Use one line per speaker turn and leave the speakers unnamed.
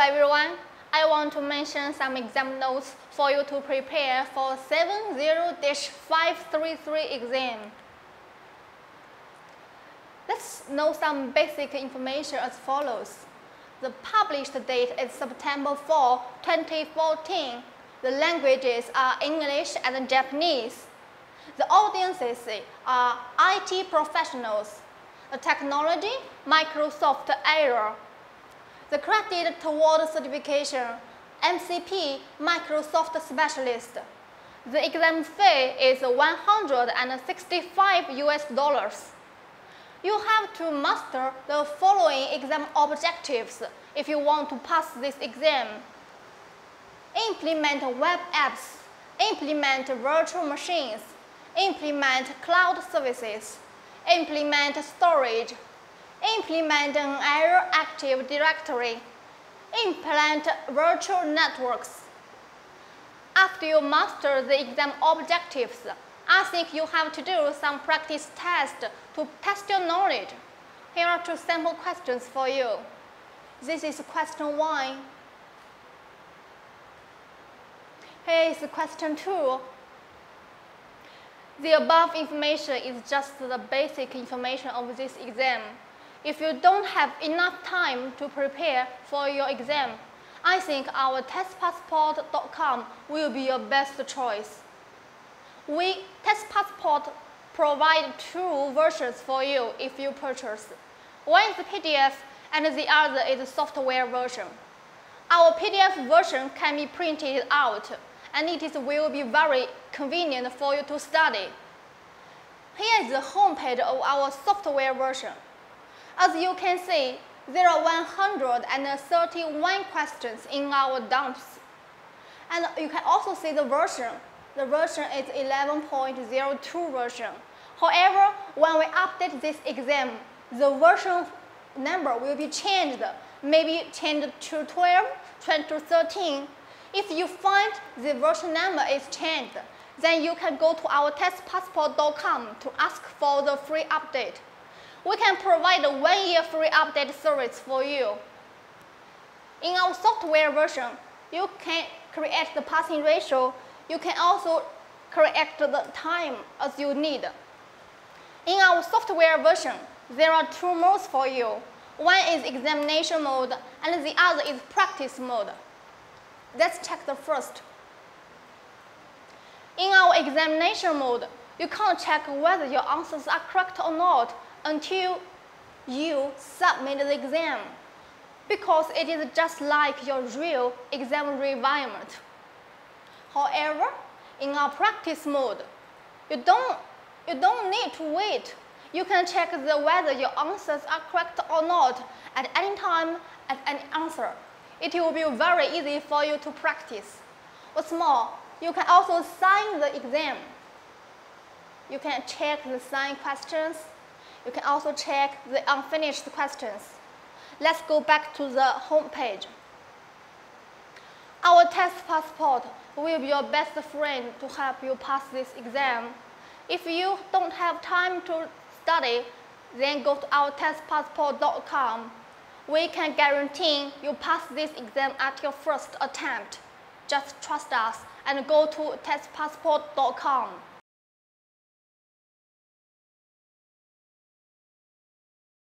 everyone. I want to mention some exam notes for you to prepare for 70-533 exam. Let's know some basic information as follows. The published date is September 4, 2014. The languages are English and Japanese. The audiences are IT professionals. The technology, Microsoft Azure. The credit toward certification, MCP, Microsoft Specialist. The exam fee is 165 US dollars. You have to master the following exam objectives if you want to pass this exam. Implement web apps, implement virtual machines, implement cloud services, implement storage, implement an Azure Active Directory, implement virtual networks. After you master the exam objectives, I think you have to do some practice tests to test your knowledge. Here are two sample questions for you. This is question one. Here is question two. The above information is just the basic information of this exam. If you don't have enough time to prepare for your exam, I think our testpassport.com will be your best choice. We TestPassport provide two versions for you if you purchase. One is PDF and the other is software version. Our PDF version can be printed out and it is, will be very convenient for you to study. Here is the homepage of our software version. As you can see, there are 131 questions in our dumps. And you can also see the version. The version is 11.02 version. However, when we update this exam, the version number will be changed, maybe changed to 12, changed to 13, if you find the version number is changed, then you can go to our testpassport.com to ask for the free update. We can provide a one-year free update service for you. In our software version, you can create the passing ratio. You can also create the time as you need. In our software version, there are two modes for you. One is examination mode, and the other is practice mode. Let's check the first. In our examination mode, you can't check whether your answers are correct or not until you submit the exam because it is just like your real exam environment. However, in our practice mode, you don't, you don't need to wait. You can check the whether your answers are correct or not at any time at any answer it will be very easy for you to practice. What's more, you can also sign the exam. You can check the signed questions. You can also check the unfinished questions. Let's go back to the home page. Our Testpassport will be your best friend to help you pass this exam. If you don't have time to study, then go to our testpassport.com we can guarantee you pass this exam at your first attempt. Just trust us and go to testpassport.com.